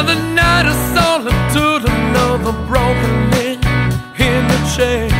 Another night of solitude, another broken link in the chain.